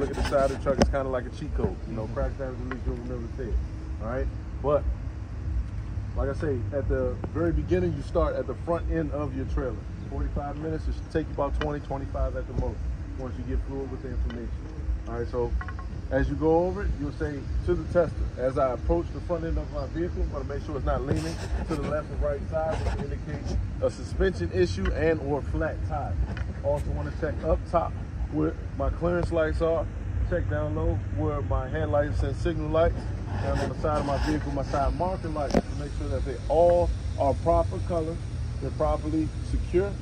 look at the side of the truck, it's kind of like a cheat code. You know, crack damage and leak, you'll remember say it. All right, but like I say, at the very beginning, you start at the front end of your trailer. 45 minutes, it should take you about 20, 25 at the most once you get fluid with the information. All right, so as you go over it, you'll say to the tester, as I approach the front end of my vehicle, I want to make sure it's not leaning to the left or right side, which indicates a suspension issue and or flat tire. Also want to check up top where my clearance lights are, check down low where my headlights and signal lights, and on the side of my vehicle, my side marker lights to make sure that they all are proper color, they're properly secure,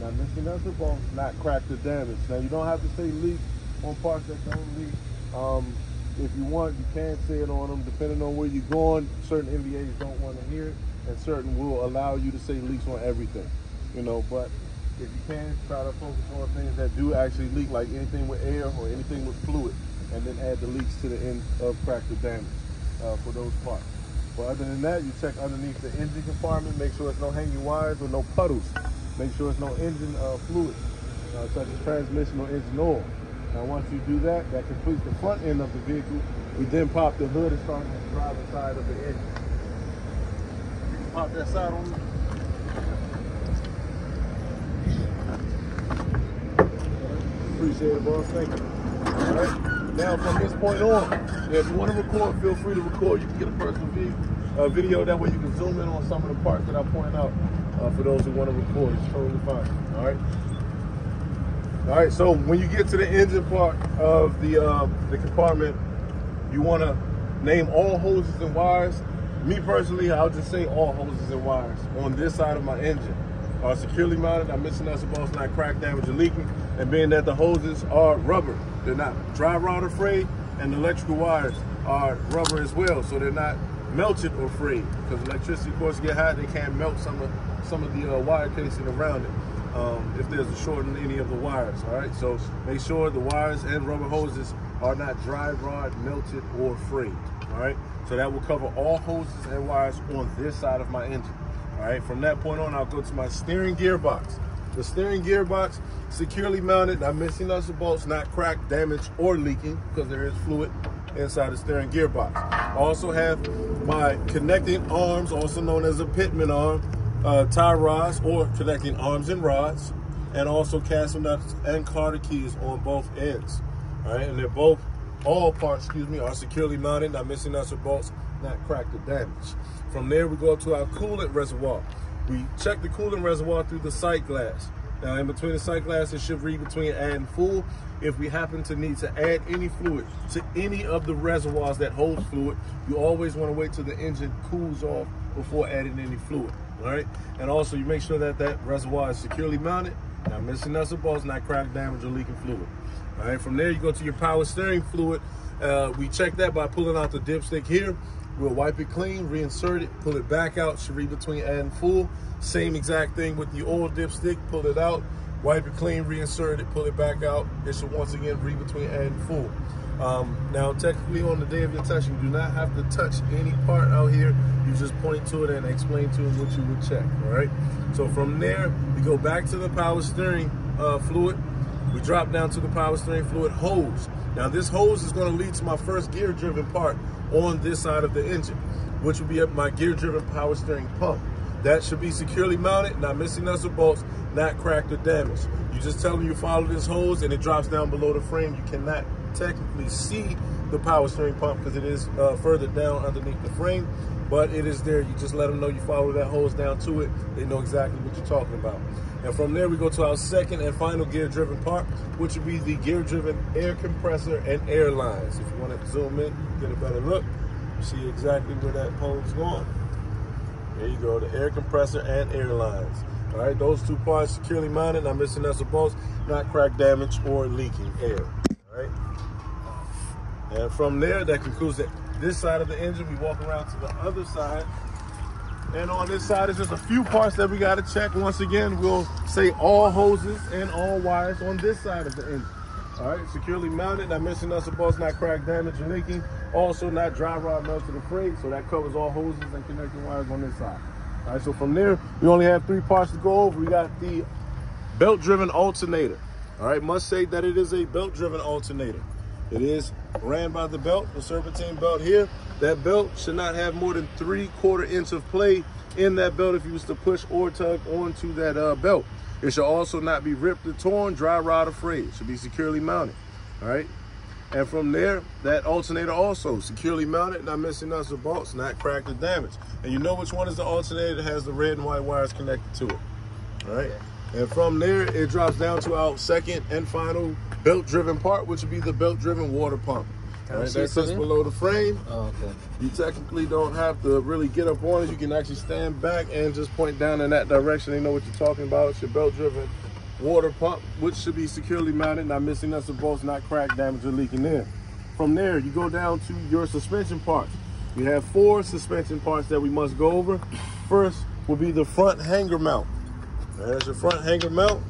not missing nothing, both, not cracked or damaged. Now you don't have to say leak on parts that don't leak. Um, if you want, you can say it on them, depending on where you're going. Certain MVAs don't want to hear it, and certain will allow you to say leaks on everything. You know, but if you can, try to focus on things that do actually leak, like anything with air or anything with fluid, and then add the leaks to the end of or damage uh, for those parts. But other than that, you check underneath the engine compartment, make sure there's no hanging wires or no puddles. Make sure there's no engine uh, fluid, uh, such as transmission or engine oil. Now once you do that, that completes the front end of the vehicle. We then pop the hood and start on the driver's side of the engine. You can pop that side on me. Appreciate it, boss. Thank you. All right. Now from this point on, if you want to record, feel free to record. You can get a personal view, uh, video. That way you can zoom in on some of the parts that I point out uh, for those who want to record. It's totally fine. All right. All right, so when you get to the engine part of the uh, the compartment, you want to name all hoses and wires. Me personally, I'll just say all hoses and wires on this side of my engine are securely mounted. I'm missing that supposed not crack damage or leaking. And being that the hoses are rubber, they're not dry rot afraid, and the electrical wires are rubber as well, so they're not melted or frayed. Because electricity, of course, get hot, they can't melt some of some of the uh, wire casing around it um, if there's a short in any of the wires. All right, so make sure the wires and rubber hoses are not dry rot, melted, or frayed. All right, so that will cover all hoses and wires on this side of my engine. All right, from that point on, I'll go to my steering gearbox. The steering gearbox securely mounted, not missing nuts or bolts, not cracked, damaged, or leaking because there is fluid inside the steering gearbox. I also have my connecting arms, also known as a pitman arm, uh, tie rods or connecting arms and rods, and also castle nuts and cotter keys on both ends. All right, and they're both, all parts, excuse me, are securely mounted, not missing nuts or bolts, not cracked or damaged. From there, we go up to our coolant reservoir. We check the coolant reservoir through the sight glass. Now, in between the sight glass, it should read between add and full. If we happen to need to add any fluid to any of the reservoirs that hold fluid, you always want to wait till the engine cools off before adding any fluid all right? And also you make sure that that reservoir is securely mounted, not missing nuts or bolts, not crack damage or leaking fluid. All right, from there you go to your power steering fluid. Uh, we check that by pulling out the dipstick here. We'll wipe it clean, reinsert it, pull it back out, should read between and full. Same exact thing with the oil dipstick, pull it out, wipe it clean, reinsert it, pull it back out. It should once again read between and full. Um, now, technically, on the day of your test, you do not have to touch any part out here. You just point to it and explain to them what you would check, all right? So from there, we go back to the power steering uh, fluid. We drop down to the power steering fluid hose. Now, this hose is going to lead to my first gear-driven part on this side of the engine, which will be my gear-driven power steering pump. That should be securely mounted, not missing nuts or bolts, not cracked or damaged. You just tell them you follow this hose and it drops down below the frame. You cannot technically see the power steering pump because it is uh, further down underneath the frame, but it is there. You just let them know you follow that hose down to it. They know exactly what you're talking about. And from there, we go to our second and final gear-driven part, which would be the gear-driven air compressor and air lines. If you want to zoom in, get a better look, see exactly where that hole's going. There you go, the air compressor and air lines. All right, those two parts securely mounted, not missing or bolts, not crack damage or leaking air. All right. And from there, that concludes it. This side of the engine, we walk around to the other side. And on this side is just a few parts that we got to check. Once again, we'll say all hoses and all wires on this side of the engine. All right, securely mounted, not missing nuts or bolts, not crack damage or leaking. Also not dry rot melted or frayed, so that covers all hoses and connecting wires on this side. All right, so from there, we only have three parts to go over. We got the belt-driven alternator. All right, must say that it is a belt-driven alternator. It is ran by the belt, the serpentine belt here. That belt should not have more than three quarter inch of play in that belt if you was to push or tug onto that uh, belt. It should also not be ripped or torn, dry rod or frayed. It should be securely mounted, all right? And from there, that alternator also securely mounted, not missing nuts or bolts, not cracked or damaged. And you know which one is the alternator that has the red and white wires connected to it, all right? And from there, it drops down to our second and final belt-driven part, which would be the belt-driven water pump. All right, that sits below the frame. Oh, okay. You technically don't have to really get up on it. You can actually stand back and just point down in that direction. They know what you're talking about. It's your belt-driven water pump, which should be securely mounted, not missing nuts or bolts, not cracked, damaged, or leaking in. From there, you go down to your suspension parts. We have four suspension parts that we must go over. First will be the front hanger mount. There's your front hanger mount.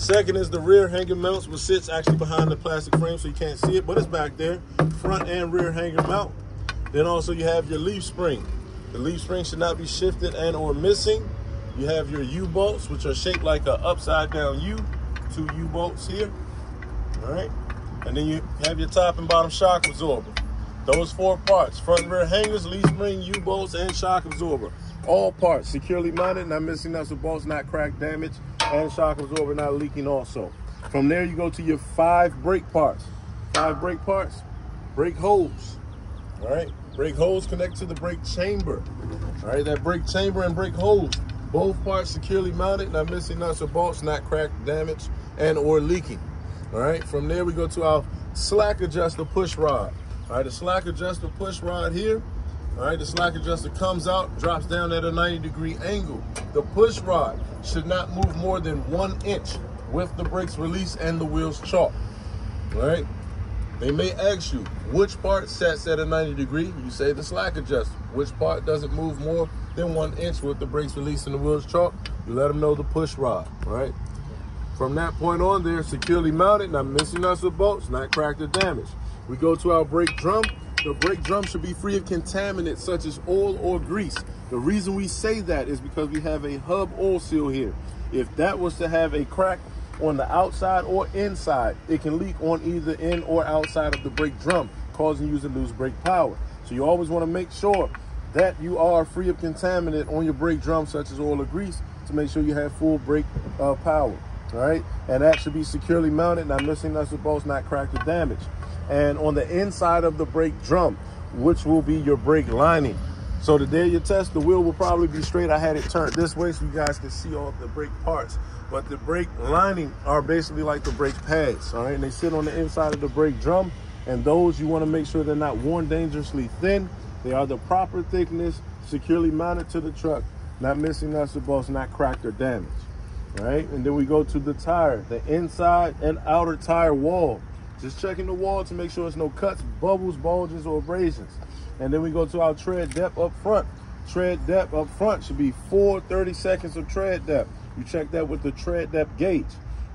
Second is the rear hanger mounts, which sits actually behind the plastic frame so you can't see it, but it's back there. Front and rear hanger mount. Then also you have your leaf spring. The leaf spring should not be shifted and or missing. You have your U-bolts, which are shaped like an upside down U. Two U-bolts here. All right. And then you have your top and bottom shock absorber. Those four parts, front and rear hangers, leaf spring, U-bolts, and shock absorber. All parts securely mounted, not missing nuts or bolts, not cracked, damaged, and shock absorber not leaking also. From there, you go to your five brake parts. Five brake parts, brake hose. All right, brake hose connect to the brake chamber. All right, that brake chamber and brake hose, both parts securely mounted, not missing nuts or bolts, not cracked, damaged, and or leaking. All right, from there we go to our slack adjuster push rod. All right, the slack adjuster push rod here. All right, the slack adjuster comes out, drops down at a 90 degree angle. The push rod should not move more than one inch with the brakes released and the wheels chalk. All right, they may ask you which part sets at a 90 degree. You say the slack adjuster. Which part doesn't move more than one inch with the brakes released and the wheels chalk? You let them know the push rod, all right? From that point on, they're securely mounted, not missing nuts or bolts, not cracked or damaged. We go to our brake drum. The brake drum should be free of contaminants such as oil or grease. The reason we say that is because we have a hub oil seal here. If that was to have a crack on the outside or inside, it can leak on either in or outside of the brake drum, causing you to lose brake power. So you always want to make sure that you are free of contaminant on your brake drum, such as oil or grease, to make sure you have full brake uh, power. All right, and that should be securely mounted, missing nuts or bolts, not cracked or damaged and on the inside of the brake drum, which will be your brake lining. So the day you test, the wheel will probably be straight. I had it turned this way so you guys can see all the brake parts. But the brake lining are basically like the brake pads, all right? And they sit on the inside of the brake drum. And those you wanna make sure they're not worn dangerously thin. They are the proper thickness, securely mounted to the truck, not missing nuts or bolts, not cracked or damaged, all right? And then we go to the tire, the inside and outer tire wall. Just checking the wall to make sure there's no cuts, bubbles, bulges, or abrasions. And then we go to our tread depth up front. Tread depth up front should be four 30 seconds of tread depth. You check that with the tread depth gauge,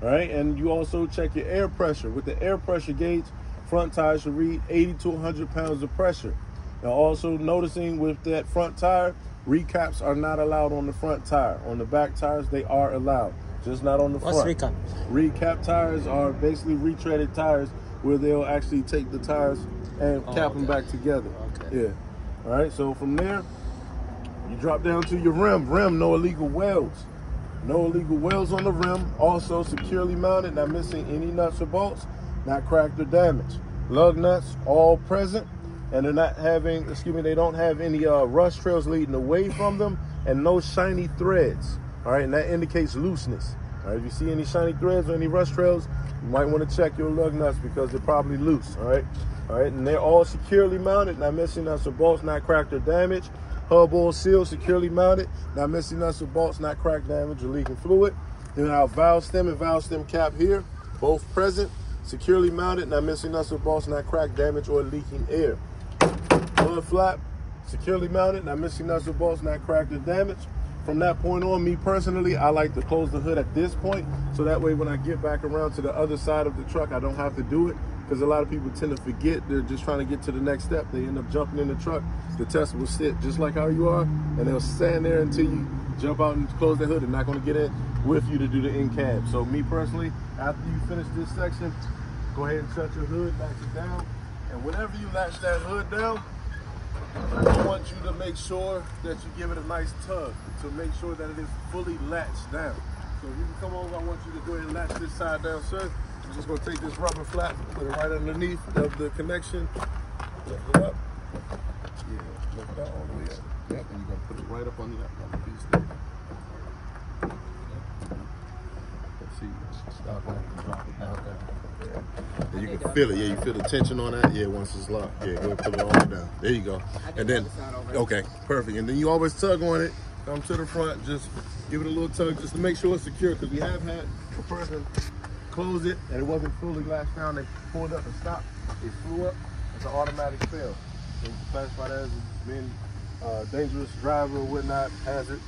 all right? And you also check your air pressure. With the air pressure gauge, front tire should read 80 to 100 pounds of pressure. Now also noticing with that front tire, recaps are not allowed on the front tire. On the back tires, they are allowed just not on the What's front. recap? Recap tires are basically retreaded tires where they'll actually take the tires and Oh, cap them back together. Okay. Yeah. All right. So from there, you drop down to your rim. Rim, no illegal welds. No illegal welds on the rim. Also securely mounted, not missing any nuts or bolts, not cracked or damaged. Lug nuts all present, and they're not having. Excuse me. They don't have any uh, rust trails leading away from them, and no shiny threads. All right, and that indicates looseness. All right, if you see any shiny threads or any rust trails, you might want to check your lug nuts because they're probably loose. All right, all right, and they're all securely mounted, not missing nuts or bolts, not cracked or damaged. Hub oil seal securely mounted, not missing nuts or bolts, not cracked, damaged, or leaking fluid. Then our valve stem and valve stem cap here, both present, securely mounted, not missing nuts or bolts, not cracked, damaged, or leaking air. Hood flap, securely mounted, not missing nuts or bolts, not cracked or damaged. From that point on, me personally, I like to close the hood at this point, so that way when I get back around to the other side of the truck, I don't have to do it. Because a lot of people tend to forget, they're just trying to get to the next step. They end up jumping in the truck. The tester will sit just like how you are, and they'll stand there until you jump out and close the hood. They're not going to get in with you to do the in cab. So me personally, after you finish this section, Go ahead and shut your hood, latch it down. And whenever you latch that hood down, I want you to make sure that you give it a nice tug to make sure that it is fully latched down. So if you can come over, I want you to go ahead and latch this side down, sir. I'm just gonna take this rubber flap, put it right underneath of the connection, lift it up. Yeah, lift that all the way up. Yep, and you're gonna put it right up on that other piece there. Let's see, stop drop it down there. Yeah, you can feel it. Yeah, you feel the tension on that. Yeah, once it's locked. Yeah, go and put it all the way down. There you go. And then, okay, perfect. And then you always tug on it. Come to the front. Just give it a little tug, just to make sure it's secure. Because we have had a person close it and it wasn't fully latched down. They pulled up and stopped. It flew up. It's an automatic fail. So you can classify that as being uh, dangerous driver or whatnot, hazard.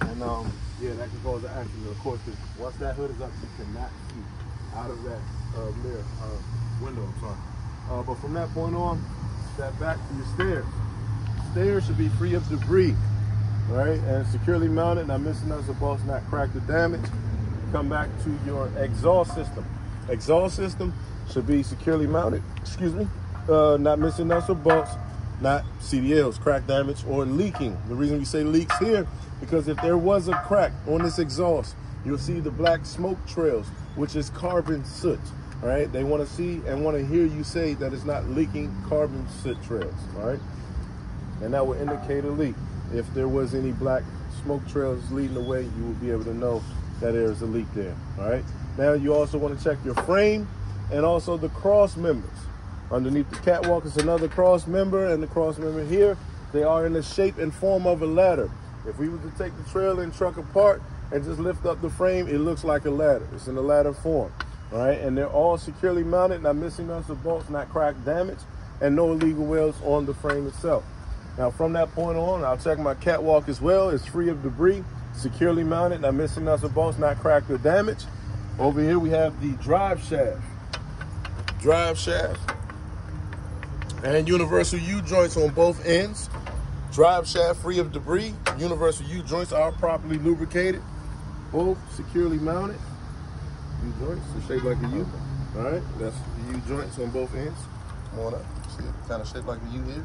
And um, yeah, that can cause an accident, of course, because once that hood is up, you cannot see out of that uh, mirror, uh, window, I'm sorry. Uh, but from that point on, step back to your stairs. Stairs should be free of debris, right? And securely mounted, not missing us, bolts not cracked or damaged. Come back to your exhaust system. Exhaust system should be securely mounted, excuse me, uh, not missing us or bolts, not CDLs, crack damage, or leaking. The reason we say leaks here, because if there was a crack on this exhaust, you'll see the black smoke trails, which is carbon soot. All right, they want to see and want to hear you say that it's not leaking carbon soot trails. All right, and that will indicate a leak. If there was any black smoke trails leading the way, you will be able to know that there is a leak there. All right. Now you also want to check your frame and also the cross members. Underneath the catwalk is another cross member, and the cross member here, they are in the shape and form of a ladder. If we were to take the trailer and truck apart and just lift up the frame, it looks like a ladder. It's in a ladder form. All right, and they're all securely mounted, not missing us or bolts, not cracked, damaged, and no illegal welds on the frame itself. Now, from that point on, I'll check my catwalk as well. It's free of debris, securely mounted, not missing us or bolts, not cracked or damaged. Over here, we have the drive shaft. Drive shaft and universal U-joints on both ends. Drive shaft free of debris. Universal U-joints are properly lubricated. Both securely mounted. U-joints, so shaped like a U. All right, that's the U-joints on both ends. Come on up. See it? Kind of shaped like a U here.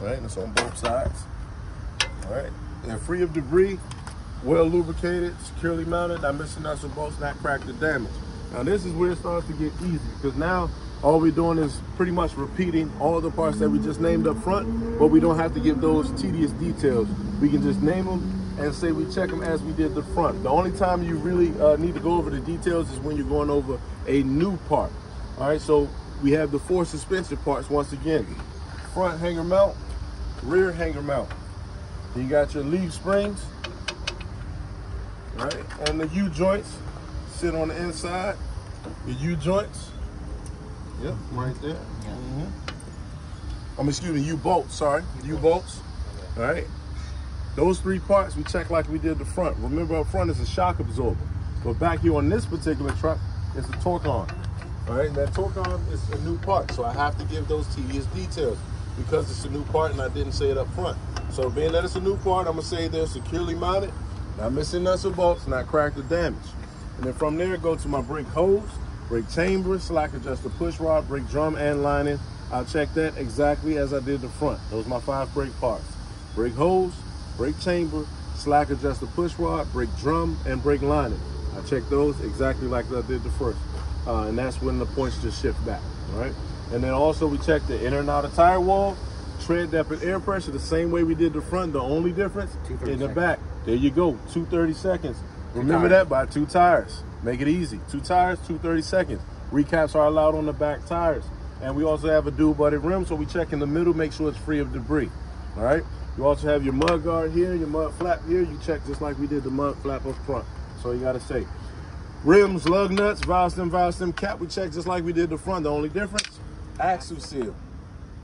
All right, and it's on both sides. All right, and free of debris, well lubricated, securely mounted, not missing nuts or bolts, not cracked or damaged. Now this is where it starts to get easy because now all we're doing is pretty much repeating all the parts that we just named up front, but we don't have to give those tedious details. We can just name them and say we check them as we did the front. The only time you really uh, need to go over the details is when you're going over a new part. All right, so we have the four suspension parts once again. Front hanger mount, rear hanger mount. You got your leaf springs, right? And the U-joints sit on the inside. The U-joints, yep, right there. Mm -hmm. Um, excuse me, U-bolts, sorry, U-bolts, all right? Those three parts we check like we did the front. Remember up front is a shock absorber. But back here on this particular truck, it's a torque arm. All right, and that torque arm is a new part. So I have to give those tedious details because it's a new part and I didn't say it up front. So being that it's a new part, I'm gonna say they're securely mounted, not missing nuts or bolts, not cracked or damaged. And then from there, go to my brake hose, brake chamber, slack adjuster push rod, brake drum and lining. I'll check that exactly as I did the front. Those are my five brake parts. Brake hose, brake chamber, slack adjuster push rod, brake drum, and brake lining. I check those exactly like I did the first. Uh, and that's when the points just shift back, all right? And then also we check the inner and outer tire wall, tread depth and air pressure the same way we did the front. The only difference in the back. There you go, 230 seconds. Remember that by two tires. Make it easy. Two tires, 230 seconds. Recaps are allowed on the back tires. And we also have a dual butted rim, so we check in the middle, make sure it's free of debris. All right. You also have your mud guard here, your mud flap here. You check just like we did the mud flap up front. So you gotta say. Rims, lug nuts, valve stem, valve stem cap, we check just like we did the front. The only difference, axle seal.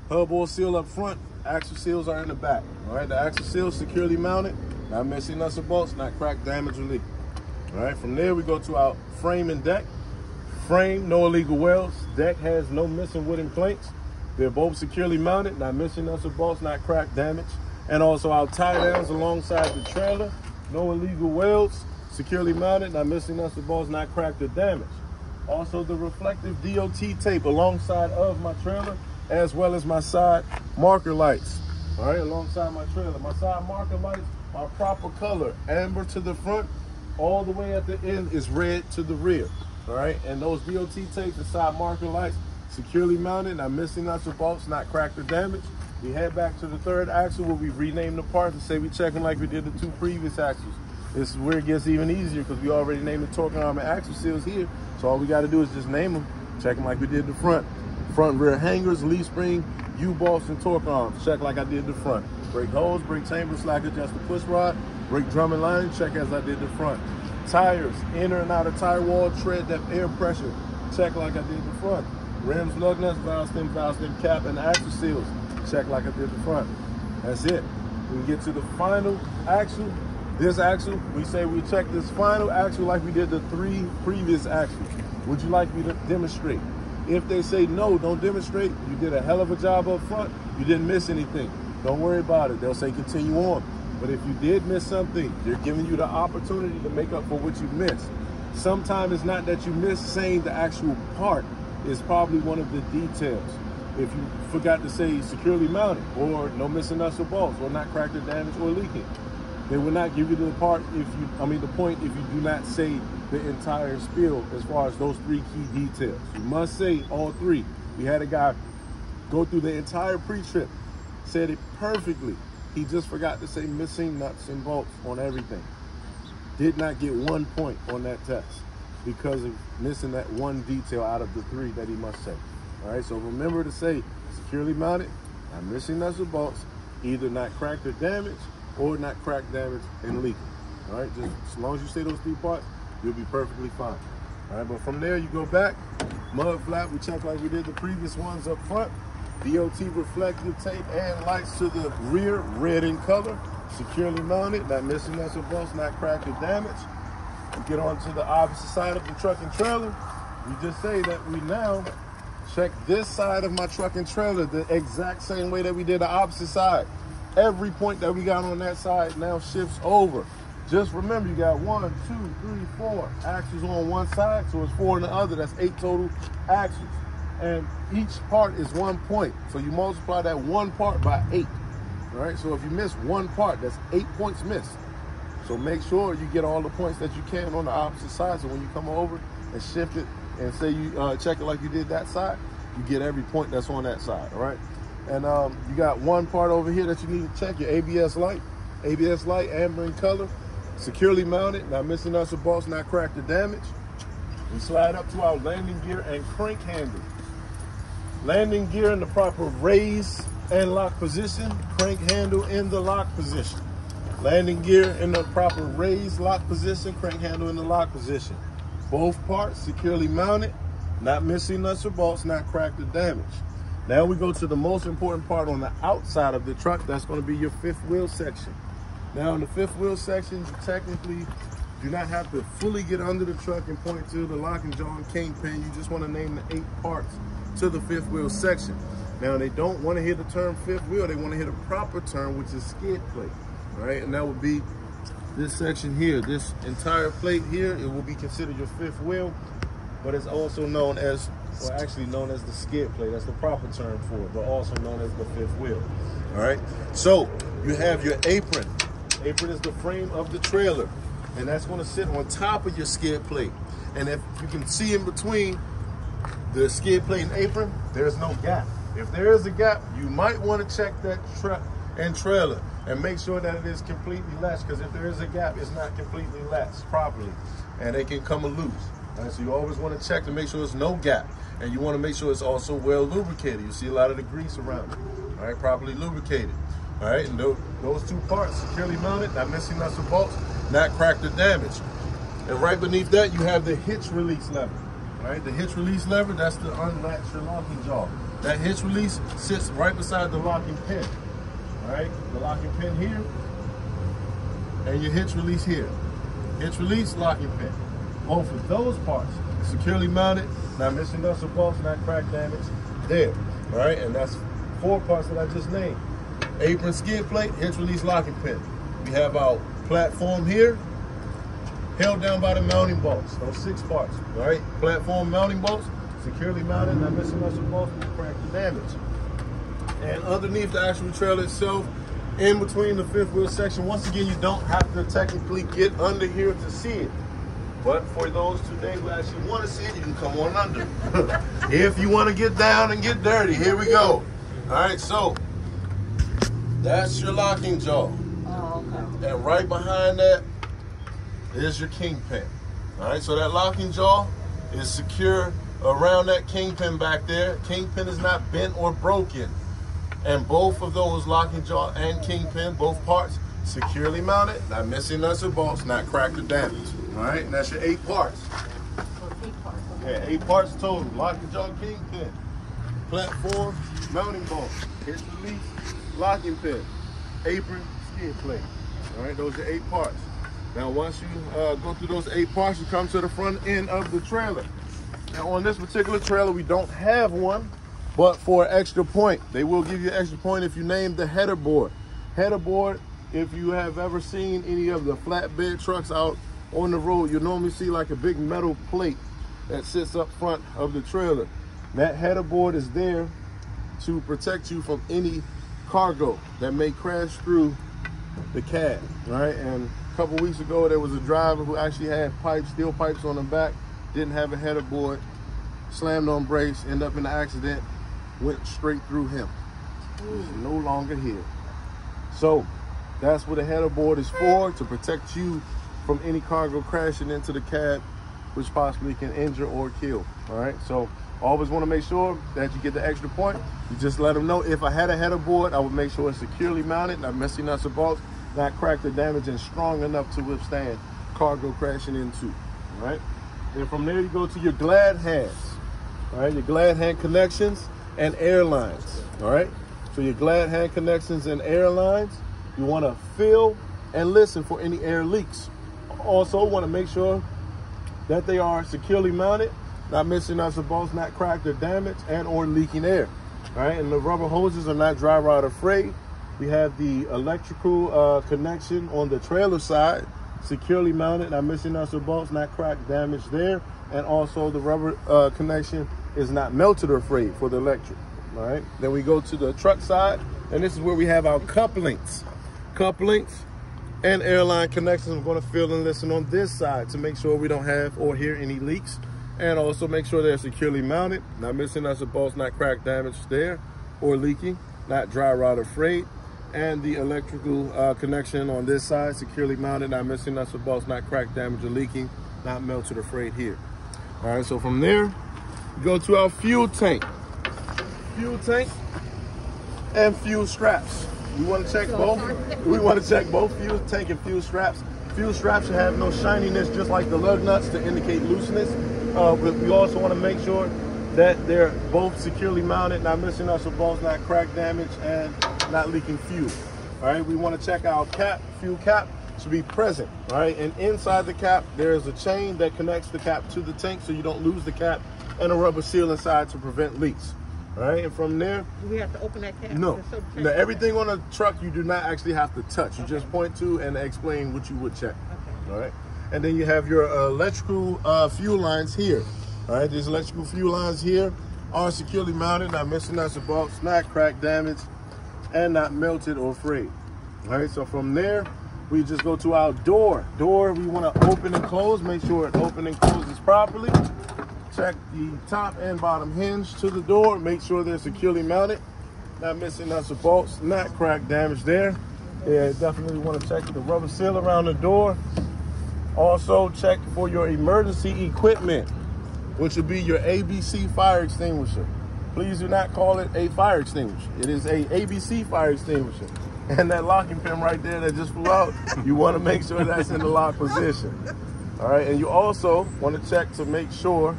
Hub oil seal up front, axle seals are in the back. All right, the axle seal securely mounted, not missing nuts or bolts, not cracked, damage, or leak. All right, from there we go to our frame and deck. Frame, no illegal welds. Deck has no missing wooden planks. They're both securely mounted, not missing nuts or bolts, not cracked, damage and also our tie downs alongside the trailer. No illegal welds, securely mounted, not missing us the balls, not cracked or damaged. Also the reflective DOT tape alongside of my trailer, as well as my side marker lights. All right, alongside my trailer. My side marker lights are proper color. Amber to the front, all the way at the end is red to the rear. All right, and those DOT tapes, and side marker lights, securely mounted, not missing nuts or bolts, not cracked or damaged. We head back to the third axle where we rename the parts and say we checking like we did the two previous axles. This is where it gets even easier because we already named the torque arm and axle seals here. So all we got to do is just name them, check them like we did the front. Front rear hangers, leaf spring, U-bolts, and torque arms. Check like I did the front. Brake hose, brake chamber, slack adjuster push rod, brake drum and line, check as I did the front. Tires, inner and outer tire wall, tread depth, air pressure, check like I did the front. Rims, lug nuts, valve stem, valve stem cap, and axle seals, check like I did the front. That's it. We get to the final axle. This axle, we say we check this final axle like we did the three previous axles. Would you like me to demonstrate? If they say no, don't demonstrate, you did a hell of a job up front, you didn't miss anything. Don't worry about it. They'll say continue on. But if you did miss something, they're giving you the opportunity to make up for what you missed. Sometimes it's not that you missed saying the actual part, it's probably one of the details. If you forgot to say securely mounted, or no missing nuts or bolts, or not cracked or damaged or leaking, they will not give you the part if you, I mean the point if you do not say the entire spiel as far as those three key details. You must say all three. We had a guy go through the entire pre-trip, said it perfectly. He just forgot to say missing nuts and bolts on everything. Did not get one point on that test because of missing that one detail out of the three that he must say. All right, so remember to say securely mounted, not missing nuts or bolts, either not cracked or damaged, or not crack damage and leaking. All right, just as long as you say those three parts, you'll be perfectly fine. All right, but from there you go back, mud flap, we check like we did the previous ones up front. DOT reflective tape and lights to the rear, red in color, securely mounted, not missing nuts or bolts, not cracked or damaged. We get onto the opposite side of the truck and trailer. We just say that we now check this side of my truck and trailer the exact same way that we did the opposite side every point that we got on that side now shifts over. Just remember, you got one, two, three, four axles on one side, so it's four on the other. That's eight total axles. And each part is one point. So you multiply that one part by eight. All right, so if you miss one part, that's eight points missed. So make sure you get all the points that you can on the opposite side. So when you come over and shift it and say you uh, check it like you did that side, you get every point that's on that side, all right? And um, you got one part over here that you need to check, your ABS light. ABS light, amber in color, securely mounted, not missing us or bolts, not cracked or damaged. We slide up to our landing gear and crank handle. Landing gear in the proper raise and lock position, crank handle in the lock position. Landing gear in the proper raise lock position, crank handle in the lock position. Both parts securely mounted, not missing nuts or bolts, not cracked or damaged. Now we go to the most important part on the outside of the truck. That's going to be your fifth wheel section. Now in the fifth wheel section, you technically do not have to fully get under the truck and point to the lock and jaw and kingpin. You just want to name the eight parts to the fifth wheel section. Now they don't want to hear the term fifth wheel. They want to hear the proper term, which is skid plate, right? And that would be this section here. This entire plate here, it will be considered your fifth wheel, but it's also known as well, actually known as the skid plate. That's the proper term for it, but also known as the fifth wheel. All right. So you have your apron. Apron is the frame of the trailer, and that's going to sit on top of your skid plate. And if you can see in between the skid plate and apron, there's no gap. If there is a gap, you might want to check that truck and trailer and make sure that it is completely latched because if there is a gap, it's not completely latched properly and it can come loose. Right, so you always want to check to make sure there's no gap. And you want to make sure it's also well lubricated. You see a lot of the grease around it. All right, properly lubricated. All right, and those, those two parts securely mounted, not missing nuts or bolts, not cracked or damaged. And right beneath that, you have the hitch release lever. Right, the hitch release lever, that's the unlatch your locking jaw. That hitch release sits right beside the locking pin. Right, the locking pin here, and your hitch release here. Hitch release, locking pin. Both of those parts securely mounted, not missing nuts or bolts, not crack damage, there. All right, and that's four parts that I just named. Apron skid plate, hitch release locking pin. We have our platform here, held down by the mounting bolts, those six parts, all right? Platform mounting bolts, securely mounted, not missing us bolts, crack the damage. And underneath the actual trailer itself, in between the fifth wheel section, once again, you don't have to technically get under here to see it. But for those today who actually want to see it, you can come on under. if you want to get down and get dirty, here we go. All right, so that's your locking jaw. Oh, okay. And right behind that is your kingpin. All right, so that locking jaw is secure around that kingpin back there. Kingpin is not bent or broken. And both of those locking jaw and kingpin, both parts, securely mounted, not missing nuts or bolts, not cracked or damaged. All right, and that's your eight parts. Eight parts. Yeah, eight parts total. Locking jaw kingpin, platform, mounting bolt, hit release, locking pin, apron, skid plate. All right, those are eight parts. Now, once you uh, go through those eight parts, you come to the front end of the trailer. Now, on this particular trailer, we don't have one, but for extra point, they will give you extra point if you name the header board. Header board, if you have ever seen any of the flatbed trucks out on the road, you'll normally see like a big metal plate that sits up front of the trailer. That header board is there to protect you from any cargo that may crash through the cab, right? And couple weeks ago, there was a driver who actually had pipes, steel pipes on the back, didn't have a header board, slammed on brakes, ended up in an accident, went straight through him. He's hmm. no longer here. So that's what a header board is for, to protect you from any cargo crashing into the cab, which possibly can injure or kill. All right, so always want to make sure that you get the extra point. You just let them know if I had a header board, I would make sure it's securely mounted, not messing nuts or bolts, not cracked or damaged, and strong enough to withstand cargo crashing into. Right, and from there you go to your glad hands. Right, your glad hand connections and airlines. All right, so your glad hand connections and airlines, you want to feel and listen for any air leaks. Also, want to make sure that they are securely mounted, not missing or bolts, not cracked or damaged, and or leaking air. All right, and the rubber hoses are not dry rot or afraid. We have the electrical uh, connection on the trailer side, securely mounted, not missing nuts or bolts, not cracked, damaged there, and also the rubber uh, connection is not melted or frayed for the electric. All right, then we go to the truck side, and this is where we have our couplings, couplings and airline connections. I'm going to feel and listen on this side to make sure we don't have or hear any leaks and also make sure they're securely mounted, not missing us a bolts, not cracked, damaged there or leaking, not dry rot or frayed. And the electrical uh, connection on this side, securely mounted, not missing us a bolts, not cracked, damaged or leaking, not melted or frayed here. All right, so from there, we go to our fuel tank. Fuel tank and fuel straps. We want to check both. We want to check both fuel tank and fuel straps. Fuel straps should have no shininess, just like the lug nuts, to indicate looseness. Uh, but we also want to make sure that they're both securely mounted, not missing us or bolts, not crack damage, and not leaking fuel. All right, we want to check our cap, fuel cap should be present. All right, and inside the cap, there is a chain that connects the cap to the tank so you don't lose the cap, and a rubber seal inside to prevent leaks. All right, and from there, Do we have to open that cap? no, to show no, everything on a truck you do not actually have to touch. You Okay. just point to and explain what you would check. Okay. All right, and then you have your uh, electrical uh, fuel lines here. All right, these electrical fuel lines here are securely mounted, not missing or bolts, not crack damaged, and not melted or frayed. All right, so from there, we just go to our door. Door, we want to open and close. Make sure it open and closes properly. Check the top and bottom hinge to the door. Make sure they're securely mounted. Not missing nuts or bolts, not cracked, damage there. Yeah, definitely want to check the rubber seal around the door. Also, check for your emergency equipment, which would be your ABC fire extinguisher. Please do not call it a fire extinguisher. It is a ABC fire extinguisher. And that locking pin right there that just flew out, you want to make sure that's in the lock position. All right, and you also want to check to make sure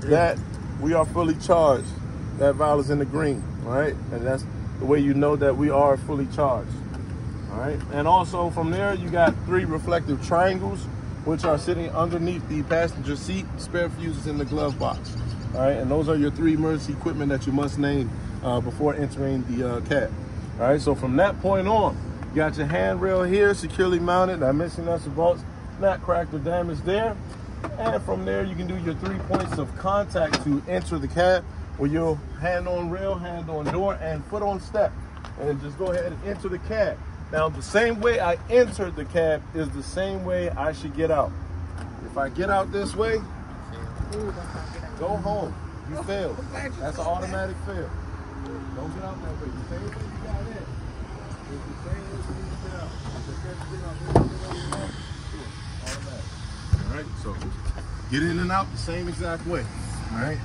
that we are fully charged. That valve is in the green, all right? And that's the way you know that we are fully charged. All right, and also from there, you got three reflective triangles, which are sitting underneath the passenger seat, spare fuses in the glove box. All right, and those are your three emergency equipment that you must name uh, before entering the uh, cab. All right, so from that point on, you got your handrail here, securely mounted, not missing that's and bolts, not cracked or damaged there. And from there, you can do your three points of contact to enter the cab with your hand on rail, hand on door, and foot on step. And just go ahead and enter the cab. Now, the same way I entered the cab is the same way I should get out. If I get out this way, Ooh, that's not good. go home. You failed. That's an automatic fail. Don't get out that way. Same way you got in. If you same way you get out. The second get out, this is the way you go. Automatic. All right, so get in and out the same exact way. All right.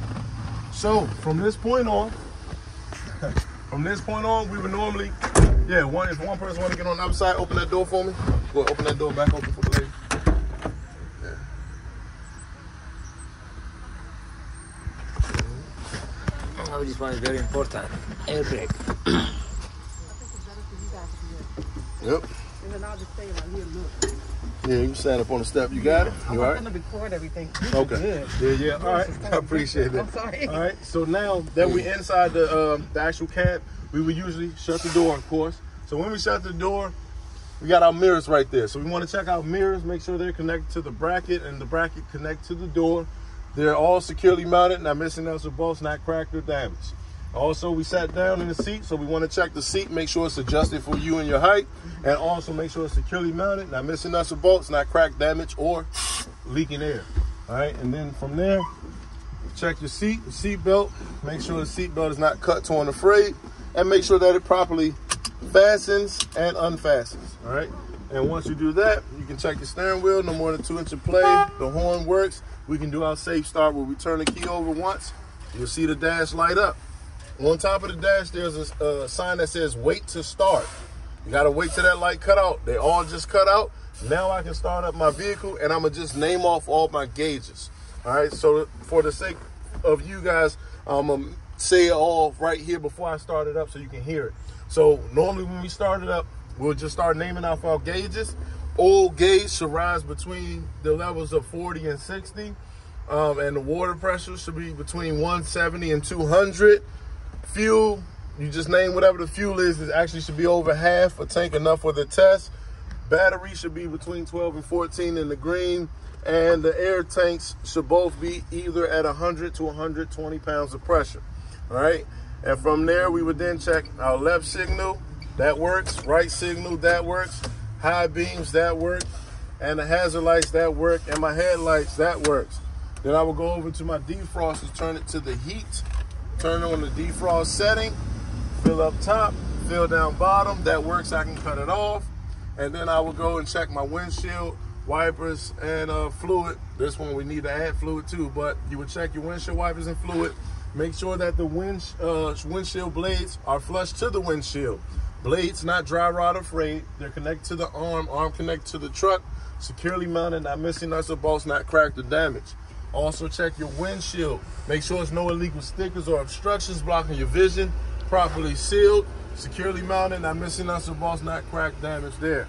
So from this point on, from this point on, we would normally, yeah, one if one person want to get on the other side, open that door for me. Go ahead, open that door back open for the lady. Oh, this one is very important. Air brake. Yep. And then I'll just stay right here, look. Yeah, you stand up on the step. You got it. All right. I'm all right? gonna record everything. This Okay. Good. Yeah, yeah. All right. I appreciate it. I'm sorry. All right. So now that we're inside the um, the actual cab, we would usually shut the door, of course. So when we shut the door, we got our mirrors right there. So we want to check our mirrors, make sure they're connected to the bracket, and the bracket connect to the door. They're all securely mounted, not missing out with bolts, not cracked or damaged. Also, we sat down in the seat, so we want to check the seat, make sure it's adjusted for you and your height, and also make sure it's securely mounted, not missing nuts or bolts, not cracked, damaged, or leaking air. All right, and then from there, check your seat, the seat belt, make sure the seat belt is not cut, torn, or frayed, and make sure that it properly fastens and unfastens. All right, and once you do that, you can check the steering wheel, no more than two inch of play. The horn works. We can do our safe start where we turn the key over once. You'll see the dash light up. On top of the dash, there's a uh, sign that says wait to start. You gotta wait till that light cut out. They all just cut out. Now I can start up my vehicle and I'm gonna just name off all my gauges. All right, so for the sake of you guys, I'm gonna say it all right here before I start it up so you can hear it. So normally when we start it up, we'll just start naming off our gauges. Old gauge should rise between the levels of 40 and 60. Um, and the water pressure should be between 170 and 200 fuel you just name whatever the fuel is it actually should be over half a tank enough for the test. Battery should be between 12 and 14 in the green. And the air tanks should both be either at 100 to 120 pounds of pressure. All right? And from there we would then check our left signal that works right signal that works high beams that work and the hazard lights that work and my headlights that works then i will go over to my defroster turn it to the heat turn on the defrost setting, fill up top, fill down bottom. That works, I can cut it off. And then I will go and check my windshield, wipers, and uh, fluid. This one we need to add fluid too, but you would check your windshield wipers and fluid. Make sure that the wind, uh, windshield blades are flush to the windshield. Blades not dry rot or frayed. They're connected to the arm, arm connected to the truck, securely mounted, not missing nuts or bolts, not cracked or damaged. Also check your windshield. Make sure there's no illegal stickers or obstructions blocking your vision. Properly sealed, securely mounted, not missing nuts or bolts, not cracked, damaged there.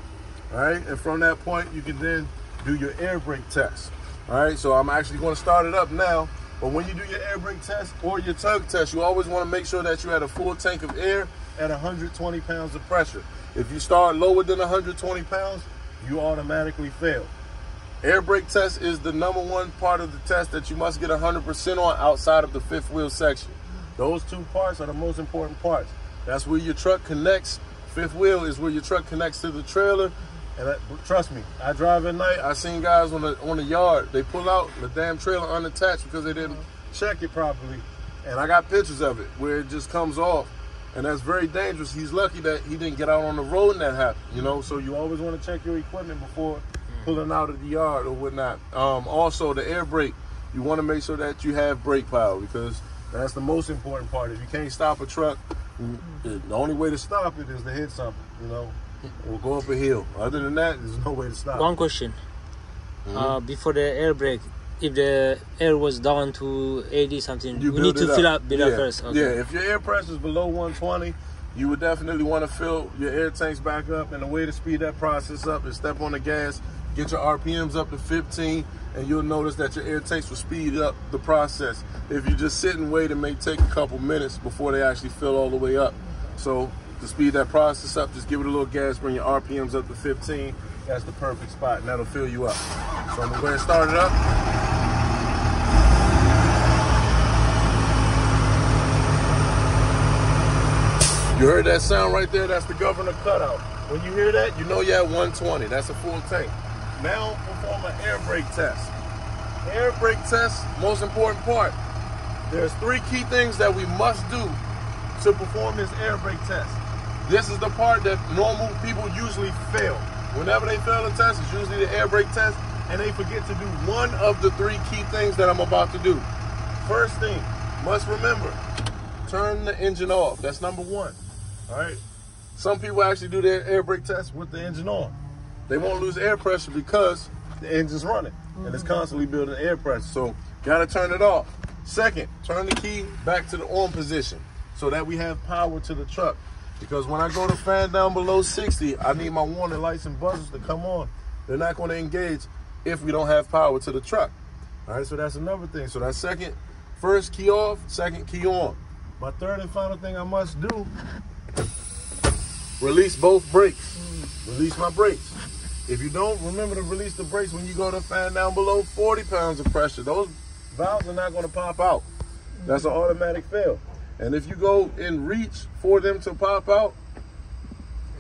All right, and from that point, you can then do your air brake test. All right, so I'm actually going to start it up now. But when you do your air brake test or your tug test, you always want to make sure that you had a full tank of air at 120 pounds of pressure. If you start lower than 120 pounds, you automatically fail. Air brake test is the number one part of the test that you must get 100% on outside of the fifth wheel section. Those two parts are the most important parts. That's where your truck connects. Fifth wheel is where your truck connects to the trailer. And I, trust me, I drive at night. I seen guys on the on the yard. They pull out the damn trailer unattached because they didn't check it properly. And I got pictures of it where it just comes off. And that's very dangerous. He's lucky that he didn't get out on the road and that happened. You know, so you always want to check your equipment before pulling out of the yard or whatnot. Um, also, the air brake, you want to make sure that you have brake power because that's the most important part. If you can't stop a truck, the only way to stop it is to hit something, you know, or go up a hill. Other than that, there's no way to stop. One question. Uh, before the air brake, if the air was down to 80 something, You we need to it fill up, build yeah. up first. Okay. Yeah, if your air pressure is below 120, you would definitely want to fill your air tanks back up. And the way to speed that process up is step on the gas, get your RPMs up to 15, and you'll notice that your air tanks will speed up the process. If you just sit and wait, it may take a couple minutes before they actually fill all the way up. So to speed that process up, just give it a little gas, bring your RPMs up to 15, that's the perfect spot, and that'll fill you up. So I'm gonna go ahead and start it up. You heard that sound right there? That's the governor cutout. When you hear that, you know you're at 120. That's a full tank. Now perform an air brake test. Air brake test, most important part. There's three key things that we must do to perform this air brake test. This is the part that normal people usually fail. Whenever they fail a test, it's usually the air brake test, and they forget to do one of the three key things that I'm about to do. First thing, must remember, turn the engine off. That's number one. All right. Some people actually do their air brake test with the engine on. They won't lose air pressure because the engine's running and it's constantly building air pressure. So gotta turn it off. Second, turn the key back to the on position so that we have power to the truck. Because when I go to fan down below 60, I need my warning lights and buzzers to come on. They're not going to engage if we don't have power to the truck. All right, so that's another thing. So that second, first key off, second key on. My third and final thing I must do, release both brakes. Mm. Release my brakes. If you don't, remember to release the brakes when you go to fan down below 40 pounds of pressure. Those valves are not going to pop out. That's an mm. automatic fail. And if you go and reach for them to pop out,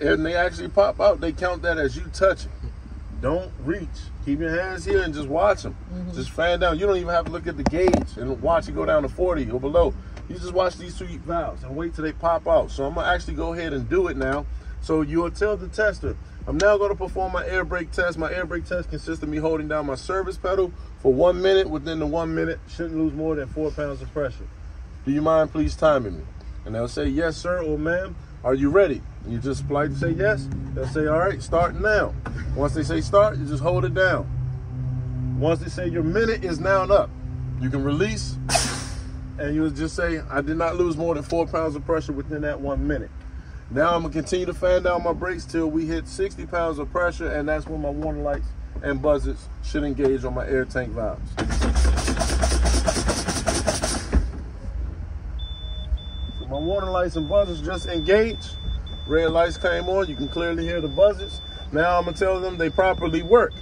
and they actually pop out, they count that as you touching. Don't reach. Keep your hands here and just watch them. Mm-hmm. Just fan down. You don't even have to look at the gauge and watch it go down to 40 or below. You just watch these two valves and wait till they pop out. So I'm gonna actually go ahead and do it now. So you'll tell the tester, I'm now gonna perform my air brake test. My air brake test consists of me holding down my service pedal for one minute. Within the one minute, shouldn't lose more than four pounds of pressure. Do you mind please timing me? And they'll say, yes, sir, or ma'am, are you ready? And you just politely say yes. They'll say, all right, start now. Once they say start, you just hold it down. Once they say your minute is now up, you can release and you'll just say, I did not lose more than four pounds of pressure within that one minute. Now I'm gonna continue to fan down my brakes till we hit 60 pounds of pressure, and that's when my warning lights and buzzers should engage on my air tank valves. So my warning lights and buzzers just engaged. Red lights came on, you can clearly hear the buzzers. Now I'm gonna tell them they properly work.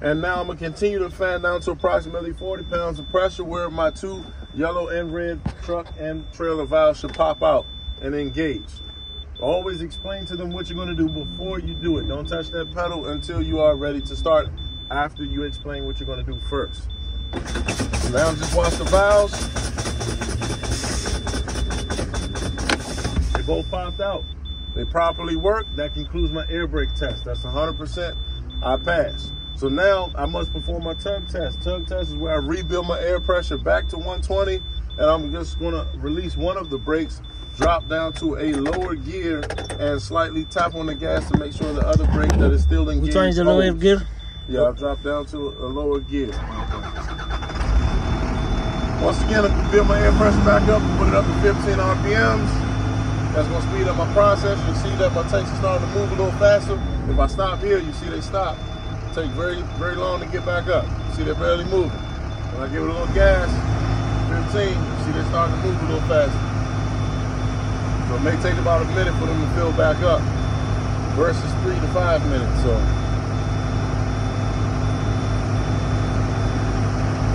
And now I'm gonna continue to fan down to approximately 40 pounds of pressure where my two yellow and red truck and trailer valves should pop out and engage. Always explain to them what you're gonna do before you do it. Don't touch that pedal until you are ready to start after you explain what you're gonna do first. Now just watch the valves. They both popped out. They properly work. That concludes my air brake test. That's 100% I pass. So now I must perform my tug test. Tug test is where I rebuild my air pressure back to 120 and I'm just gonna release one of the brakes, drop down to a lower gear and slightly tap on the gas to make sure the other brake that is still engaged. Which one is the lower gear? Yeah, I've dropped down to a lower gear. Once again, I build my air pressure back up, put it up to 15 RPMs. That's gonna speed up my process. You see that my tanks are starting to move a little faster. If I stop here, you see they stop. Take very, very long to get back up. See they're barely moving. When I give it a little gas, 15, you see they're starting to move a little faster. So it may take about a minute for them to fill back up versus three to five minutes. So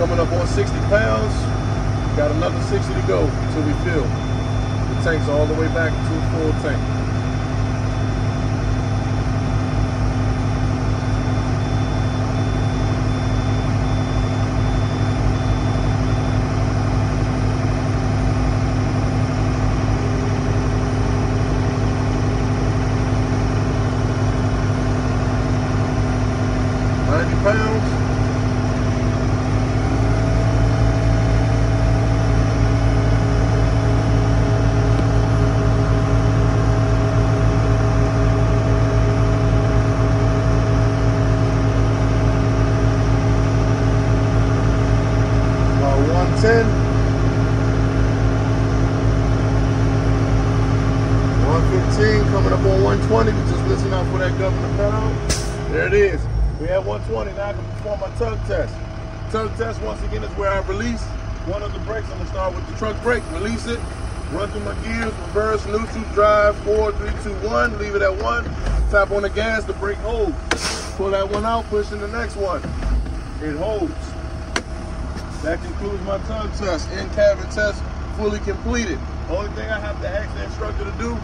coming up on 60 pounds. Got another 60 to go until we fill. The tank's all the way back to a full tank. pão truck brake. Release it. Run through my gears. Reverse, neutral, drive, four, three, two, one. Leave it at one. Tap on the gas. The brake holds. pull that one out, push in the next one. It holds. That concludes my tug test. In cabin test fully completed. Only thing I have to ask the instructor to do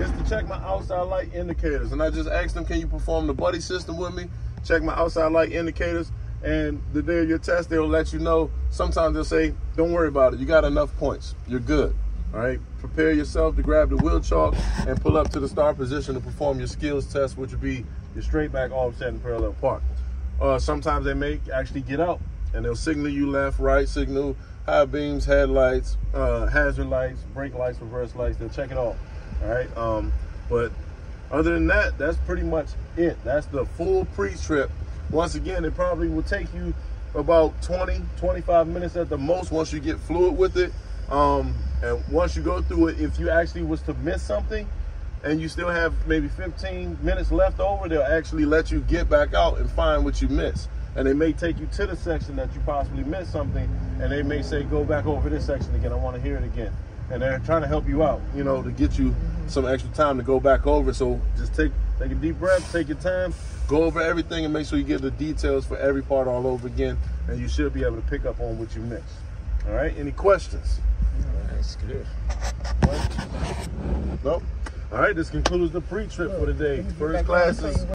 is to check my outside light indicators. And I just asked them, can you perform the buddy system with me? Check my outside light indicators. And the day of your test, they'll let you know. Sometimes they'll say, don't worry about it. You got enough points. You're good. All right. Prepare yourself to grab the wheel chock and pull up to the start position to perform your skills test, which would be your straight back offset and parallel park. Uh, sometimes they may actually get out and they'll signal you left, right, signal high beams, headlights, uh, hazard lights, brake lights, reverse lights. They'll check it all. All right. Um, but other than that, that's pretty much it. That's the full pre-trip. Once again, it probably will take you about 20, 25 minutes at the most once you get fluid with it. Um, and once you go through it, if you actually was to miss something and you still have maybe 15 minutes left over, they'll actually let you get back out and find what you missed. And they may take you to the section that you possibly missed something, and they may say, go back over this section again. I want to hear it again. And they're trying to help you out, you know, to get you some extra time to go back over. So just take take a deep breath, take your time, go over everything, and make sure you get the details for every part all over again. And you should be able to pick up on what you missed. All right. Any questions? That's clear. Nope. All right. This concludes the pre-trip for today. First class is